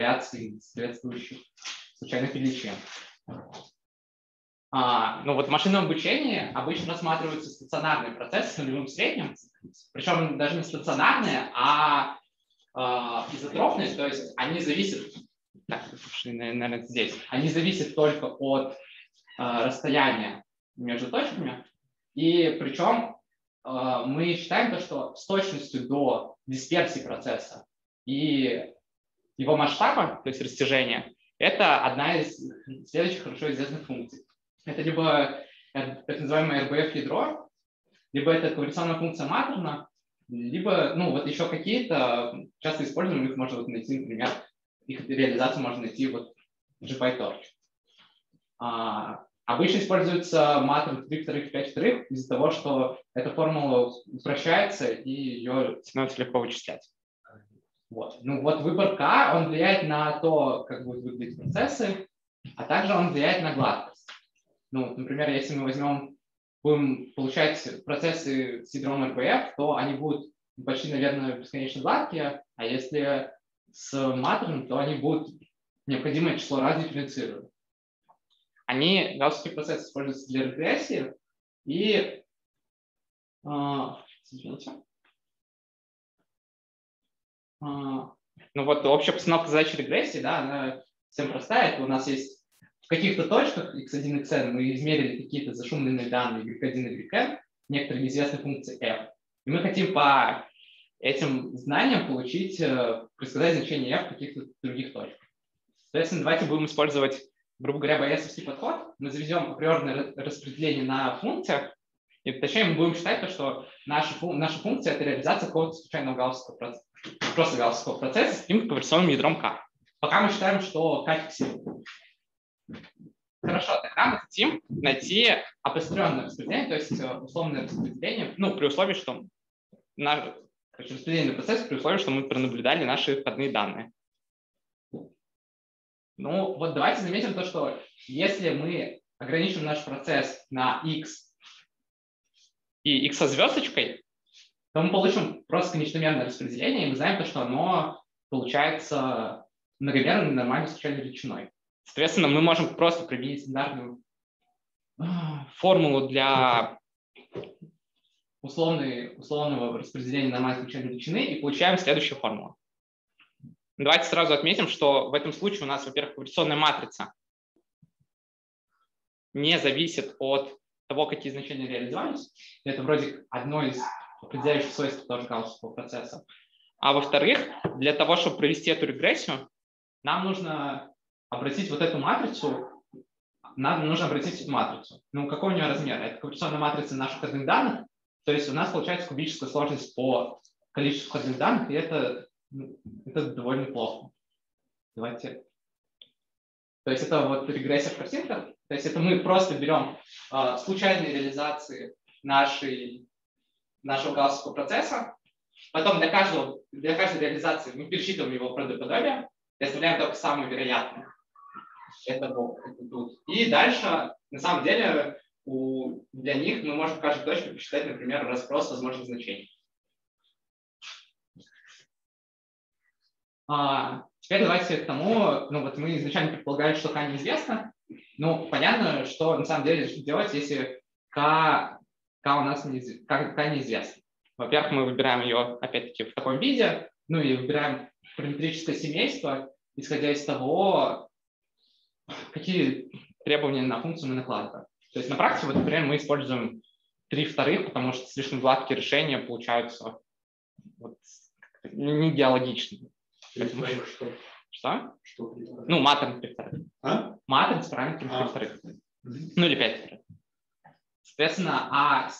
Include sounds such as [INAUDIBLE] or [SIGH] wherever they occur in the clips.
вариаций соответствующих случайных величин. А, ну вот в машинном обучении обычно рассматриваются стационарные процессы с нулевым средним, причем даже не стационарные, а э, изотропные, то есть они зависят, так, наверное, здесь, они зависят только от э, расстояния между точками, и причем э, мы считаем то, что с точностью до дисперсии процесса и его масштаба, то есть растяжения, это одна из следующих хорошо известных функций. Это либо так называемое RBF-ядро, либо это конверсионная функция Матерна, либо, ну, вот еще какие-то, часто используем их можно вот найти, например, их реализацию можно найти вот в GPyTorch. А, обычно используется матер 3 вторых 5 вторых из-за того, что эта формула упрощается и ее становится легко вычислять. Вот. Ну вот выбор К, он влияет на то, как будут выглядеть процессы, а также он влияет на гладкость. Ну, например, если мы возьмем, будем получать процессы с ядром RBF, то они будут почти, наверное, бесконечно гладкие, а если с матром, то они будут необходимое число раз дифференцировать. Они, гауссовские процессы используются для регрессии, и, э, извините, ну вот общая постановка задачи регрессии, да, она всем простая, это у нас есть каких-то точках x1, xn мы измерили какие-то зашумленные данные y1 и yn, некоторые неизвестные функции f. И мы хотим по этим знаниям получить, э, предсказать значение f в каких-то других точках. Соответственно, давайте будем использовать, грубо говоря, байесовский подход. Мы заведем априорное распределение на функциях, и точнее мы будем считать то, что наша, наша функция – это реализация какого-то случайного гаусского просто гаусского процесса с каким-то конверсионным ядром k. Пока мы считаем, что k фиксирован. Хорошо, тогда мы хотим найти опосредованное распределение, то есть э, условное распределение, ну, при условии, что наш, короче, распределение процесса при условии, что мы пронаблюдали наши входные данные. Ну, вот давайте заметим то, что если мы ограничим наш процесс на x и x со звездочкой, то мы получим просто конечномерное распределение, и мы знаем то, что оно получается многомерной нормальной случайной величиной. Соответственно, мы можем просто применить стандартную а, формулу для условной, условного распределения нормальной случайной величины и получаем следующую формулу. Давайте сразу отметим, что в этом случае у нас, во-первых, корреляционная матрица не зависит от того, какие значения реализовались. Это вроде одно из определяющих свойств тоже гауссового процесса. А во-вторых, для того, чтобы провести эту регрессию, нам нужно обратить вот эту матрицу, нам нужно обратить эту матрицу. Ну, какой у нее размер? Это корреляционная матрица наших входных данных, то есть у нас получается кубическая сложность по количеству входных данных, и это, ну, это довольно плохо. Давайте. То есть это вот регрессия в картинках, то есть это мы просто берем э, случайные реализации нашей, нашего галловского процесса, потом для, каждого, для каждой реализации мы пересчитываем его правдоподобие и оставляем только самые вероятные это Бог, тут. И дальше, на самом деле, у, для них мы можем в каждой точке посчитать, например, разброс возможных значений. А, теперь давайте к тому, ну вот мы изначально предполагали, что К неизвестно. Ну, понятно, что на самом деле делать, если К, К у нас неизвестно, К, К неизвестно. Во-первых, мы выбираем ее, опять-таки, в таком виде, ну и выбираем параметрическое семейство, исходя из того, какие требования на функцию мы накладываем. То есть на практике, вот, например, мы используем три вторых, потому что слишком гладкие решения получаются вот, не диалогичными. Поэтому... Что? Что? что ну, матрица три вторых. А? Матрица с параметрами а. вторых. Ну или пять вторых. Соответственно, а,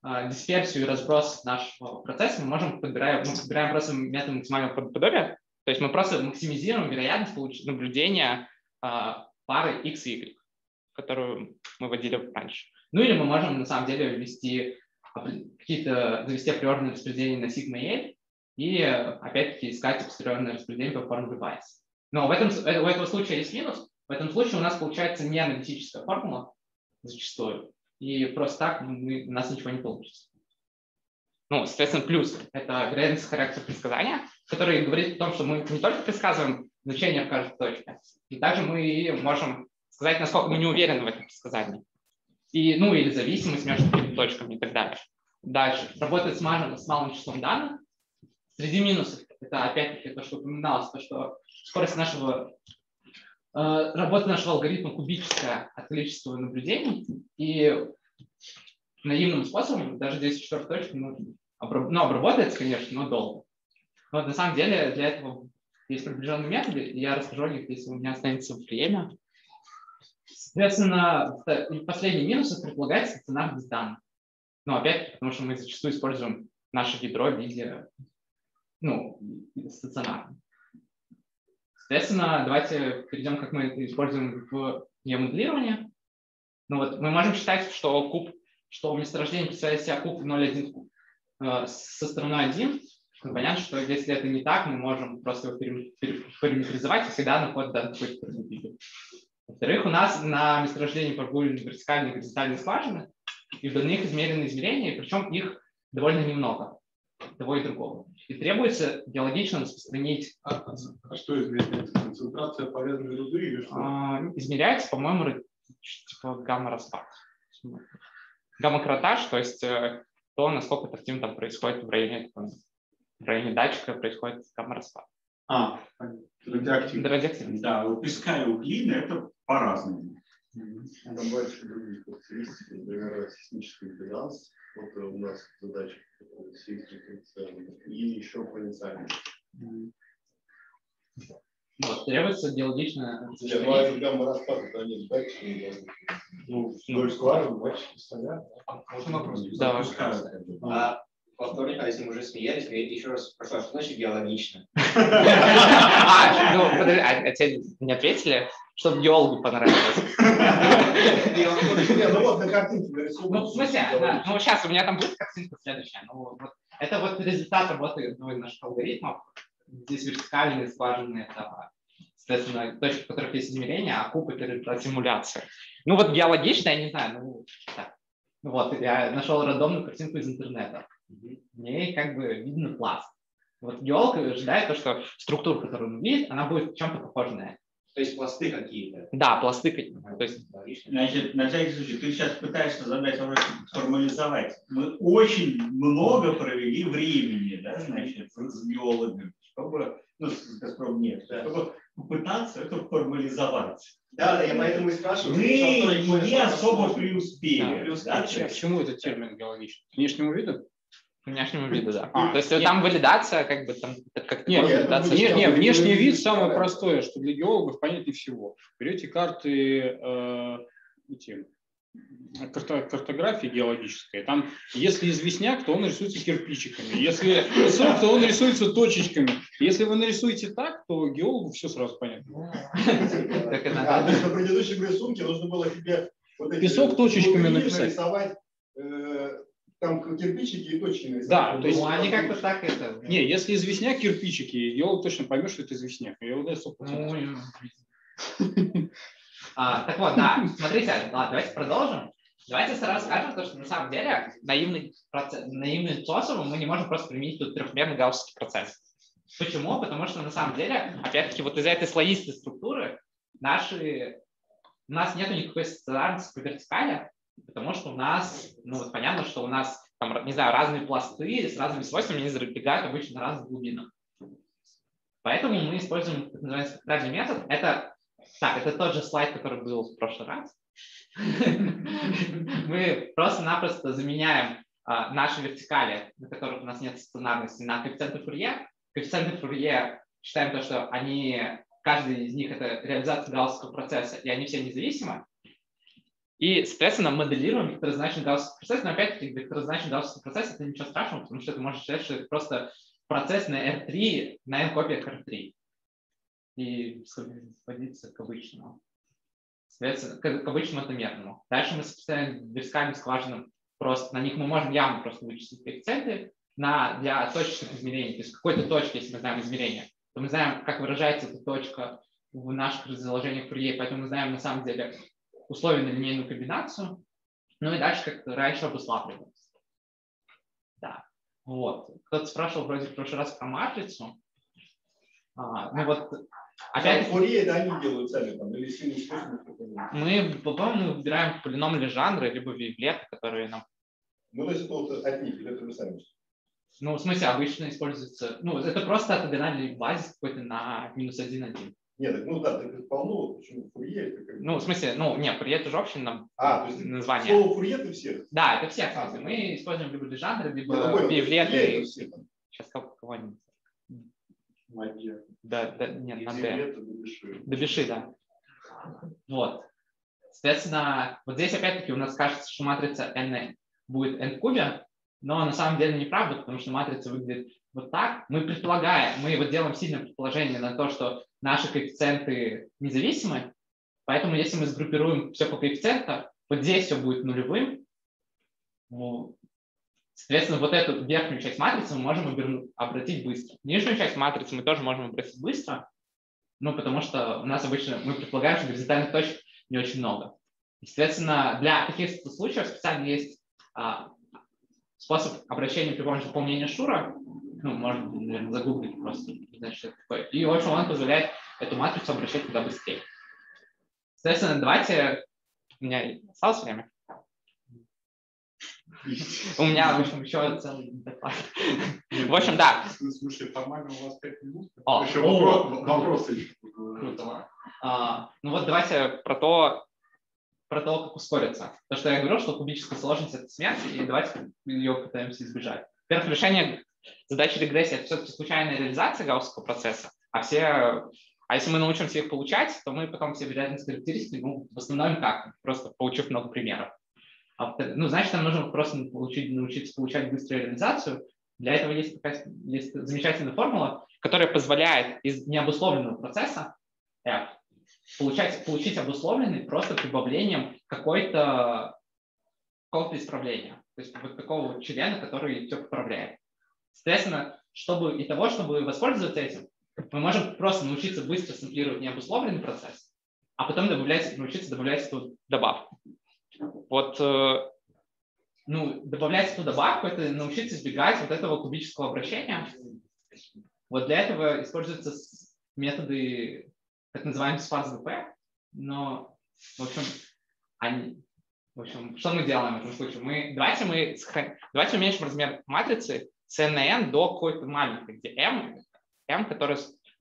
а дисперсию и разброс нашего процесса мы можем подбираем, мы подбираем просто метод максимального подобия. То есть мы просто максимизируем вероятность наблюдения а, пары x и y, которую мы вводили раньше. Ну или мы можем на самом деле ввести какие-то, завести априорные распределения на sigma L и опять-таки искать априорное распределение по формуле Weiss. Но в этом, у этого случая есть минус. В этом случае у нас получается не аналитическая формула зачастую, и просто так мы, у нас ничего не получится. Ну, соответственно, плюс – это вероятность характер предсказания, который говорит о том, что мы не только предсказываем значение в каждой точке. И также мы можем сказать, насколько мы не уверены в этом предсказании. И, ну, или зависимость между точками и так далее. Дальше. Работает с малым, с малым числом данных. Среди минусов, это опять-таки то, что упоминалось, то, что скорость нашего э, работы нашего алгоритма кубическая от количества наблюдений. И наивным способом, даже здесь четвертой точки, ну, обраб... ну, обработается, конечно, но долго. Но на самом деле для этого есть приближенные методы, и я расскажу о них, если у меня останется время. Соответственно, последний минус – это предполагается стационарность данных. Но опять, потому что мы зачастую используем наше ядро в виде ну, стационарно. Соответственно, давайте перейдем, как мы это используем в моделировании. Ну вот мы можем считать, что куб, что месторождение представляет себя куб 0,1 куб э, со стороной 1. Ну, понятно, что если это не так, мы можем просто его параметризовать и всегда находить данный какой-то параметр. Во-вторых, у нас на месторождении прогулены вертикальные и горизонтальные скважины, и в данных измерены измерения, причем их довольно немного, того и другого. И требуется геологично распространить... А, а что измеряется? Концентрация полезной руды или что? А, измеряется, по-моему, типа гамма-распад. Гамма-кратаж, то есть э, то, насколько тактим там происходит в районе, в районе датчика происходит гамма-распад. А, радиоактивность. Радиоактивность. Да, у песка и у глины это по-разному. Там больше других характеристик, например, сейсмический баланс. Вот у нас задача и еще проницаемый. Вот, требуется геологичное ну это гамма-распад, это они датчики. Ну, вдоль скважин датчики стоят. Можно вопрос? Да. А во вторник, а если мы уже смеялись, я еще раз прошу, что значит биологично? [LAUGHS] А, ну, подожди, а, а тебе не ответили? Чтобы геологу понравилось. Ну вот на картинке Ну, в смысле, ну сейчас у меня там будет картинка следующая. Ну, вот, это вот результат работы наших алгоритмов. Здесь вертикальные скважины, это, соответственно, точки, в которых есть измерения, а куб — это симуляция. Ну вот геологично, я не знаю, ну, так. Ну вот, я нашел рандомную картинку из интернета. В ней как бы видно пласт. Вот геолог ожидает то, что структура, которую он видит, она будет чем-то похожа на это. То есть пласты какие-то? Да, пласты какие-то. То есть... Значит, на всякий случай, ты сейчас пытаешься задать вопрос, формализовать. Мы очень много провели времени, да, значит, с геологами, чтобы, ну, с Газпром нет, да. чтобы попытаться это формализовать. Да, да, я поэтому и спрашиваю. Мы не особо преуспели. Да, да, к чему этот термин геологический? К внешнему виду? Внешнему виду, да. А, То есть нет. там валидация, как бы там как нет, валидация. Нет, нет, внешний вид самое простое, что для геологов понятнее всего. Берете карты э, эти, карто, картографии геологической, там, если известняк, то он рисуется кирпичиками, если песок, то он рисуется точечками. Если вы нарисуете так, то геологу все сразу понятно. А на предыдущем рисунке нужно было тебе песок точечками написать там кирпичики и точки Да, то есть ну, они как-то так это. Не, если известняк кирпичики, геолог точно поймет, что это известняк. Я уверен, ну, [LAUGHS] а, так вот, да, смотрите, ладно, давайте продолжим. Давайте сразу скажем, то, что на самом деле наивный процесс, наивным способом мы не можем просто применить тут трехмерный гауссовский процесс. Почему? Потому что на самом деле, опять-таки, вот из-за этой слоистой структуры наши, у нас нет никакой стационарности по вертикали, Потому что у нас, ну вот понятно, что у нас там, не знаю, разные пласты с разными свойствами, они забегают обычно на разных глубинах. Поэтому мы используем так называемый спектральный метод. Это, так, это тот же слайд, который был в прошлый раз. [LAUGHS] Мы просто-напросто заменяем а, наши вертикали, на которых у нас нет стационарности, на коэффициенты Фурье. Коэффициенты Фурье считаем то, что они, каждый из них это реализация гауссовского процесса, и они все независимы. И, соответственно, моделируем векторозначный гауссовский процесс, но опять-таки векторозначный гауссовский процесс – это ничего страшного, потому что это может считать, что это просто процесс на R3, на n-копиях R3. И сводиться к обычному. Соответственно, к, к обычному это мерному. Дальше мы сопоставляем вертикальным скважинам просто, на них мы можем явно просто вычислить коэффициенты на, для точечных измерений. То есть какой-то точки, если мы знаем измерение, то мы знаем, как выражается эта точка в наших разложениях Фурье, поэтому мы знаем на самом деле, условия на линейную комбинацию, ну и дальше как-то раньше обуславливается. Да, вот. Кто-то спрашивал вроде в прошлый раз про матрицу. А, ну вот Опять Фурье это они делают сами там, или сильно мы, по-моему, мы выбираем полином или жанры, либо вейвлеты, которые нам Ну, то есть это вот от них, или это вы сами? Ну, в смысле, обычно используется... Ну, это просто ортогональный базис какой-то на минус 1,1. Нет, так, ну да, так полно, почему Фурье? Это как... Ну, в смысле, ну, нет, Фурье это же общее нам а, то есть название. слово Фурье ты все? Да, это все, в А. Мы используем либо жанры, либо Я понял, это там. Сейчас кого- кого-нибудь. Магия. Да, да, нет, на И Д. это Дебиши. Добеши, да. Вот. Соответственно, вот здесь опять-таки у нас кажется, что матрица n будет n в кубе, но на самом деле неправда, потому что матрица выглядит вот так. Мы предполагаем, мы вот делаем сильное предположение на то, что наши коэффициенты независимы, поэтому если мы сгруппируем все по коэффициентам, вот здесь все будет нулевым, ну, Соответственно, вот эту верхнюю часть матрицы мы можем обернуть, обратить быстро. Нижнюю часть матрицы мы тоже можем обратить быстро, ну, потому что у нас обычно, мы предполагаем, что горизонтальных точек не очень много. Соответственно, для таких случаев специально есть а, способ обращения при помощи дополнения Шура, ну, можно, наверное, загуглить просто, значит, что это такое. И, в общем, он позволяет эту матрицу обращать куда быстрее. Соответственно, давайте, у меня осталось время. У меня, в общем, еще целый доклад. В общем, да. Слушай, формально у вас 5 минут. Еще вопросы еще. А, ну вот давайте про то, про то, как ускориться. То, что я говорил, что кубическая сложность – это смерть, и давайте ее пытаемся избежать. Во-первых, решение задачи регрессии – это все-таки случайная реализация гаусского процесса, а все а если мы научимся их получать, то мы потом все вероятностные характеристики ну, восстановим как? Просто получив много примеров. А, ну, значит, нам нужно просто получить, научиться получать быструю реализацию. Для этого есть, такая, есть замечательная формула, которая позволяет из необусловленного процесса F получать, получить обусловленный просто прибавлением какой-то какого-то исправления. То есть вот такого члена, который все поправляет. Соответственно, чтобы и того, чтобы воспользоваться этим, мы можем просто научиться быстро сэмплировать необусловленный процесс, а потом добавлять, научиться добавлять эту добавку. Вот, э, ну, добавлять эту добавку – это научиться избегать вот этого кубического обращения. Вот для этого используются методы, так называемые спарс ДП, но, в общем, они, в общем, что мы делаем в этом случае? Мы, давайте мы давайте уменьшим размер матрицы с n на n до какой-то маленькой, где m, m, которая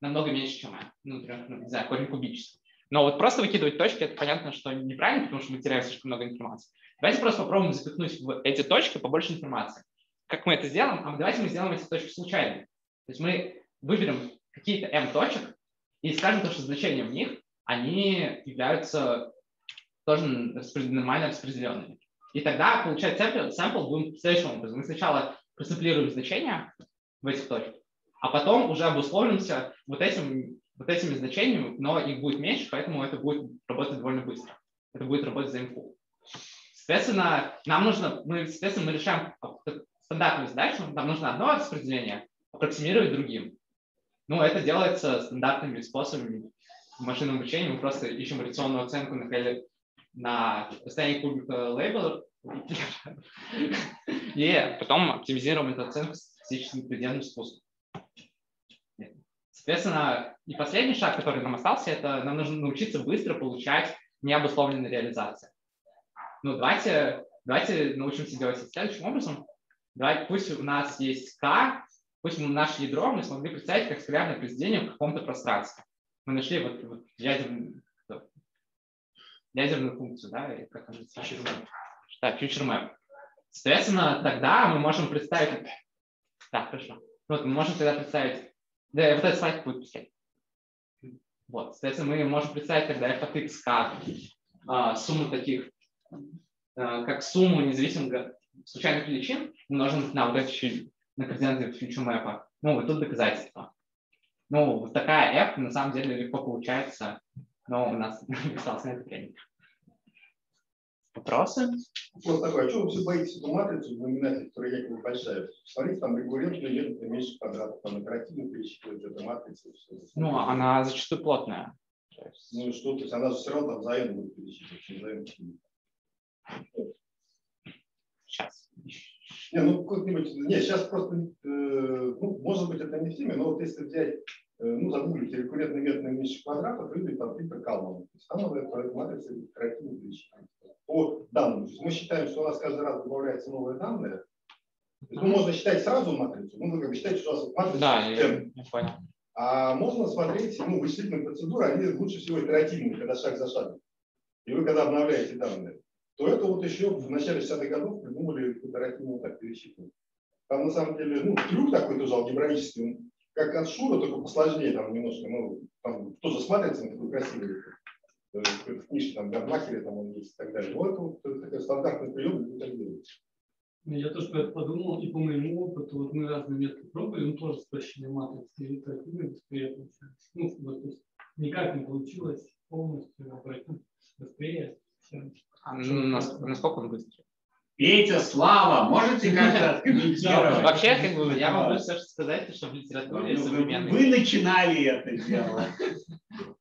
намного меньше, чем n. Ну, например, ну, не знаю, корень кубический. Но вот просто выкидывать точки, это понятно, что неправильно, потому что мы теряем слишком много информации. Давайте просто попробуем запихнуть в эти точки побольше информации. Как мы это сделаем? А давайте мы сделаем эти точки случайными. То есть мы выберем какие-то m точек и скажем то, что значения в них, они являются тоже нормально распределенными. И тогда получать сэмпл, сэмпл будем следующим образом. Мы сначала просэмплируем значения в этих точках, а потом уже обусловимся вот, этим, вот этими значениями, но их будет меньше, поэтому это будет работать довольно быстро. Это будет работать за инфу. Соответственно, нам нужно, мы, соответственно, мы решаем стандартную задачу, нам нужно одно распределение аппроксимировать другим. Ну, это делается стандартными способами в машинном обучении. Мы просто ищем вариационную оценку на, на расстоянии кубика лейбла и потом оптимизируем эту оценку с физическим предельным спуском. Соответственно, и последний шаг, который нам остался, это нам нужно научиться быстро получать необусловленные реализации. Ну, давайте, давайте научимся делать это следующим образом. Давайте, пусть у нас есть K, пусть мы наше ядро мы смогли представить как скалярное произведение в каком-то пространстве. Мы нашли вот, вот ядерную, ядерную функцию, да, и как она называется? Да, future map. Соответственно, тогда мы можем представить... Да, хорошо. Вот, мы можем тогда представить... Да, вот этот слайд будет писать. Вот, соответственно, мы можем представить тогда f от x как а, сумму таких, а, как сумму независимых случайных величин, умноженных на вот эти на координаты future map. Ну, вот тут доказательство. Ну, вот такая f на самом деле легко получается, но у нас [LAUGHS] остался на это время. Вопросы? Вопрос такой, а что вы все боитесь эту матрицу в номинате, которая якобы большая? Смотрите, там регулярно идет меньше квадратов, там оперативно пересчитывать эту матрицу. Ну, она зачастую плотная. Ну что, то есть она все равно там за n будет пересчитывать, n. Сейчас. Не, ну какой-нибудь, не, сейчас просто, э, ну, может быть, это не в теме, но вот если взять ну, загуглите рекуррентный метод наименьших квадратов, выйдет там Питер Калман. То есть там эту матрицу интерактивно пересчитать. По данным. То есть мы считаем, что у нас каждый раз добавляется новые данные. То есть, ну, можно считать сразу матрицу, можно как бы считать, что у вас матрица Да, я, n. я понял. А можно смотреть, ну, вычислительные процедуры, они лучше всего итеративные, когда шаг за шагом. И вы когда обновляете данные, то это вот еще в начале 60-х годов придумали итеративно так пересчитывать. Там на самом деле, ну, трюк такой тоже алгебраический, как от Шура, только посложнее там немножко, ну, там тоже смотрится, он такой красивый. Э, В книжке там Гардмахере там он есть и так далее. Вот это вот такой стандартный прием, и так делать. Ну, Я тоже про это подумал, и по моему опыту, вот мы разные методы пробовали, ну тоже спрощенные матрицы, и итеративные быстрее получается. Ну, вот, то есть никак не получилось полностью обратить быстрее. А нас- насколько он быстрый? Петя, Слава, можете [LAUGHS] как-то откомментировать? Вообще, как бы, я могу все сказать, что в литературе Ну, вы- современной Вы начинали это делать. [LAUGHS]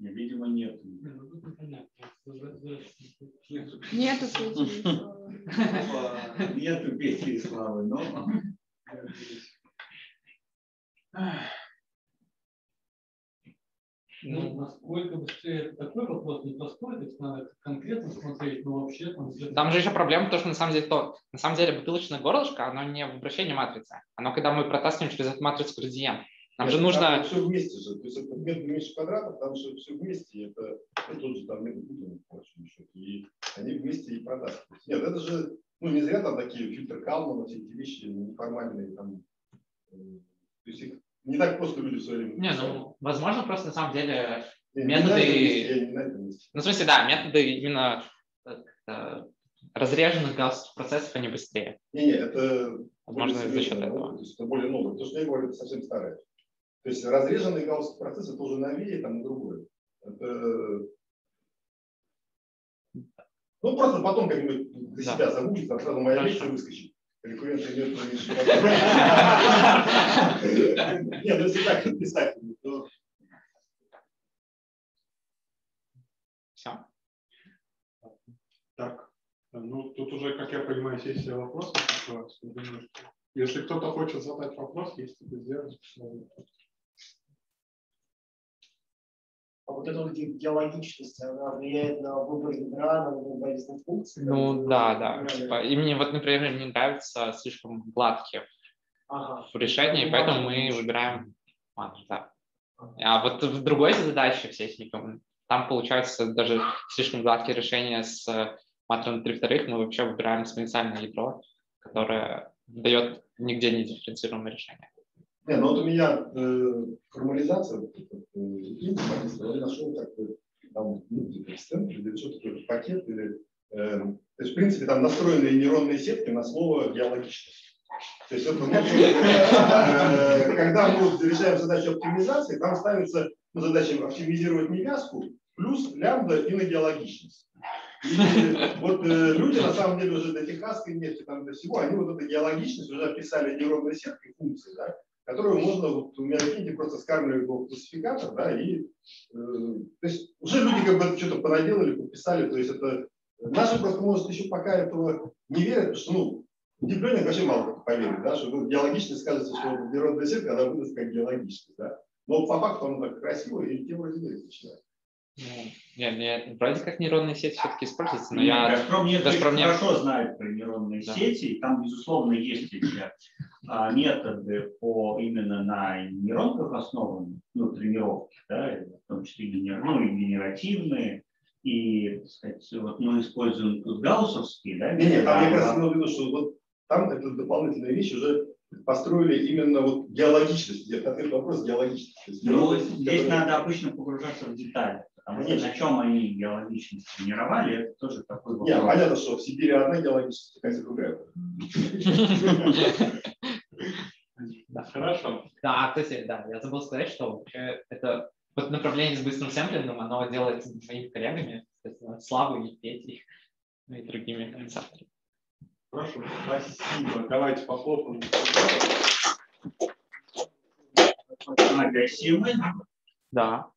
Не, Видимо, нет. Не, ну, тут непонятно. За- за- за- Нет, ответили. Нету Пети и Славы, но... Ну, насколько быстрее это такой вопрос непростой, то есть надо конкретно смотреть, но вообще там... Там же еще проблема, то, что на самом деле то, на самом деле бутылочное горлышко, оно не в обращении матрицы, оно когда мы протаскиваем через эту матрицу градиент. Нам же нужно, все вместе же. То есть это метод меньше квадратов, там же все вместе. Это, это тот же там метод Бутина, по большому счету. И они вместе и протаскиваются. Нет, это же, ну не зря там такие фильтры Калмана, все эти вещи неформальные там. э, То есть их не так просто люди в свое время. не, ну, возможно, просто на самом деле, методы- на этом месте. ну, в смысле, да, методы именно э, э, разреженных гаусских процессов, они быстрее. Не, не, это Возможно, за счет этого. То есть это более новое. То, что я говорю, это совсем старое. То есть разреженный гаусский процесс это уже новее, там и другое. Это... Ну, просто потом как-нибудь для Да. себя загуглить, там сразу моя лекция выскочит. Метод меньше Нет, ну если так писать, то Все. Так, ну тут уже, как я понимаю, есть все вопросы. Если кто-то хочет задать вопрос, есть это сделать. А вот эта вот ге- геологичность, она влияет на выбор ядра, на выбор болезненных функций? Ну да, да. Правильно. Типа, и мне вот, например, не нравится слишком гладкие Ага. в решении, поэтому мы выбираем матрицу. Да. А вот в другой задаче в сейсмиком, там получается даже слишком гладкие решения с матрицей на 3 вторых, мы вообще выбираем экспоненциальное ядро, которое дает нигде не дифференцируемое решение. Не, ну вот у меня э, формализация, вот этот, э, я нашел бы там, ну, или что такое, пакет, или, э, то есть, в принципе, там настроенные нейронные сетки на слово геологичность. То есть, это, ну, э, когда мы решаем задачу оптимизации, там ставится ну, задача оптимизировать невязку плюс лямбда и на геологичность. И вот э, люди, на самом деле, уже до техасской нефти, там, до всего, они вот эту геологичность уже описали нейронной сеткой функции, да, которую можно вот, у меня киньте просто скармливать его в классификатор, да, и э, то есть уже люди как бы что-то понаделали, подписали, то есть это наши просто, может, еще пока этого не верят, что, ну, Диплёнинг вообще мало кто поверит, да, что ну, геологичность скажется, что нейронная сетка, она выдаст как геологичность, да. Но по факту оно так красиво, и те вроде верят начинают. Ну, не, не, вроде как нейронные сети все-таки используются, но Нет, я... Газпром нефть Газпром нефть- хорошо знает про нейронные Да. сети, и там, безусловно, есть эти а, методы по именно на нейронках основанные, ну, тренировки, да, и в том числе генер... ну, и генеративные, и, так сказать, вот мы используем тут гауссовские, да, Не, не, там я как раз имел в виду, что вот там это дополнительная вещь уже построили именно вот геологичность, ответ на вопрос есть Ну, здесь которая- надо обычно погружаться в детали, потому что Конечно. на чем они геологичность тренировали, это тоже такой Не, вопрос. понятно, что в Сибири одна геологичность, в Катя другая. Хорошо. Да, кстати, да, я забыл сказать, что вообще это вот направление с быстрым сэмплингом, оно делается моими коллегами, соответственно, Славой и Петей, ну и другими организаторами. Хорошо. Спасибо. Давайте похлопаем. Агрессивный. Да.